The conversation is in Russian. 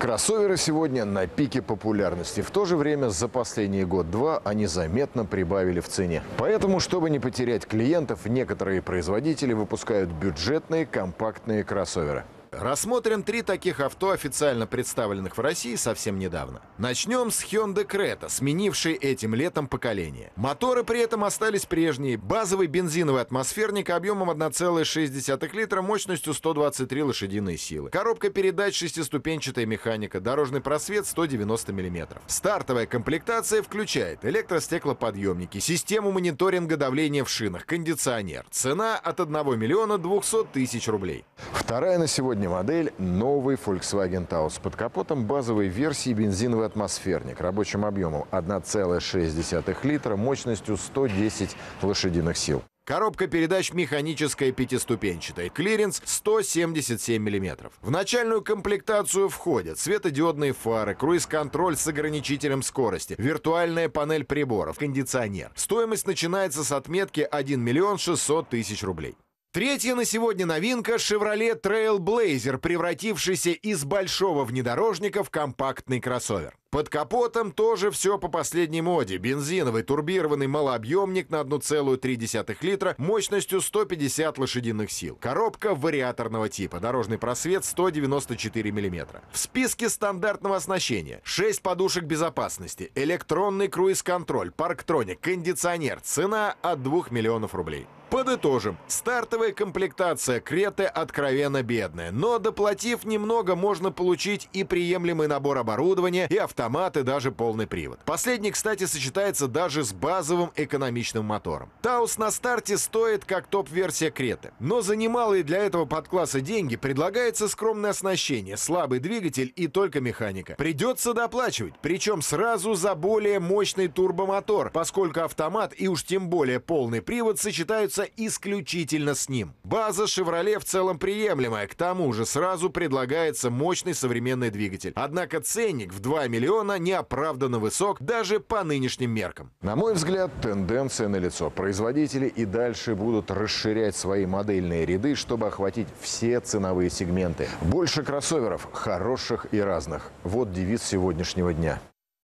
Кроссоверы сегодня на пике популярности. В то же время за последний год-два они заметно прибавили в цене. Поэтому, чтобы не потерять клиентов, некоторые производители выпускают бюджетные компактные кроссоверы. Рассмотрим три таких авто, официально представленных в России совсем недавно. Начнем с Hyundai Creta, сменившей этим летом поколение. Моторы при этом остались прежние. Базовый бензиновый атмосферник объемом 1,6 литра мощностью 123 лошадиные силы. Коробка передач шестиступенчатая механика, дорожный просвет 190 мм. Стартовая комплектация включает электростеклоподъемники, систему мониторинга давления в шинах, кондиционер. Цена от 1 миллиона 200 тысяч рублей. Вторая на сегодня модель – новый Volkswagen Taos. Под капотом базовой версии бензиновый атмосферник рабочим объемом 1,6 литра, мощностью 110 лошадиных сил. Коробка передач механическая пятиступенчатая. Клиренс 177 мм. В начальную комплектацию входят светодиодные фары, круиз-контроль с ограничителем скорости, виртуальная панель приборов, кондиционер. Стоимость начинается с отметки 1 миллион 600 тысяч рублей. Третья на сегодня новинка Chevrolet Trailblazer, превратившийся из большого внедорожника в компактный кроссовер. Под капотом тоже все по последней моде. Бензиновый турбированный малообъемник на 1,3 литра мощностью 150 лошадиных сил. Коробка вариаторного типа. Дорожный просвет 194 мм. В списке стандартного оснащения 6 подушек безопасности, электронный круиз-контроль, парктроник, кондиционер. Цена от 2 миллионов рублей. Подытожим. Стартовая комплектация Креты откровенно бедная, но доплатив немного, можно получить и приемлемый набор оборудования, и автомат, и даже полный привод. Последний, кстати, сочетается даже с базовым экономичным мотором. Таус на старте стоит как топ-версия Креты, но за немалые для этого подкласса деньги предлагается скромное оснащение, слабый двигатель и только механика. Придется доплачивать, причем сразу за более мощный турбомотор, поскольку автомат и уж тем более полный привод сочетаются исключительно с ним. База Chevrolet в целом приемлемая, к тому же сразу предлагается мощный современный двигатель. Однако ценник в 2 миллиона неоправданно высок даже по нынешним меркам. На мой взгляд, тенденция налицо. Производители и дальше будут расширять свои модельные ряды, чтобы охватить все ценовые сегменты. Больше кроссоверов, хороших и разных. Вот девиз сегодняшнего дня.